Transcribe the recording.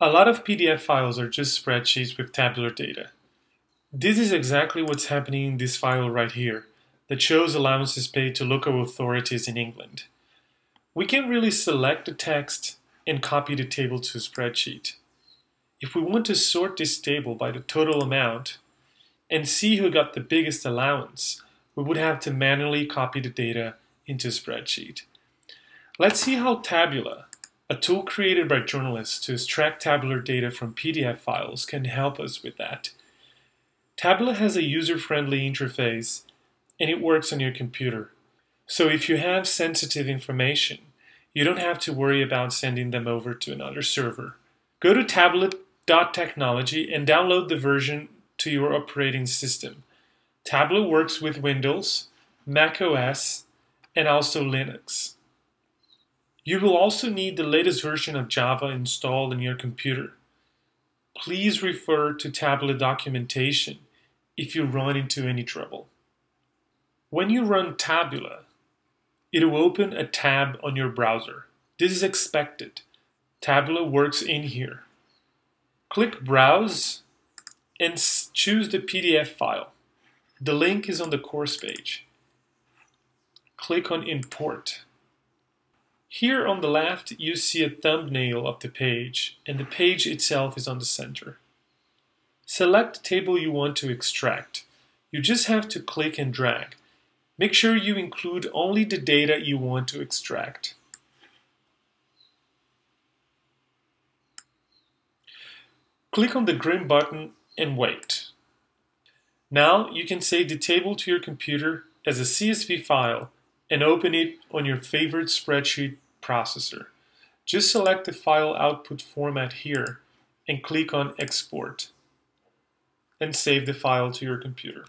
A lot of PDF files are just spreadsheets with tabular data. This is exactly what's happening in this file right here that shows allowances paid to local authorities in England. We can really select the text and copy the table to a spreadsheet. If we want to sort this table by the total amount and see who got the biggest allowance, we would have to manually copy the data into a spreadsheet. Let's see how Tabula, a tool created by journalists to extract tabular data from PDF files, can help us with that. Tabula has a user-friendly interface and it works on your computer. So if you have sensitive information, you don't have to worry about sending them over to another server. Go to tabula.technology and download the version to your operating system. Tabula works with Windows, Mac OS, and also Linux. You will also need the latest version of Java installed in your computer. Please refer to Tabula documentation if you run into any trouble. When you run Tabula, it will open a tab on your browser. This is expected. Tabula works in here. Click Browse and choose the PDF file. The link is on the course page. Click on Import. Here on the left, you see a thumbnail of the page, and the page itself is on the center. Select the table you want to extract. You just have to click and drag. Make sure you include only the data you want to extract. Click on the green button and wait. Now you can save the table to your computer as a CSV file and open it on your favorite spreadsheet processor. Just select the file output format here and click on export and save the file to your computer.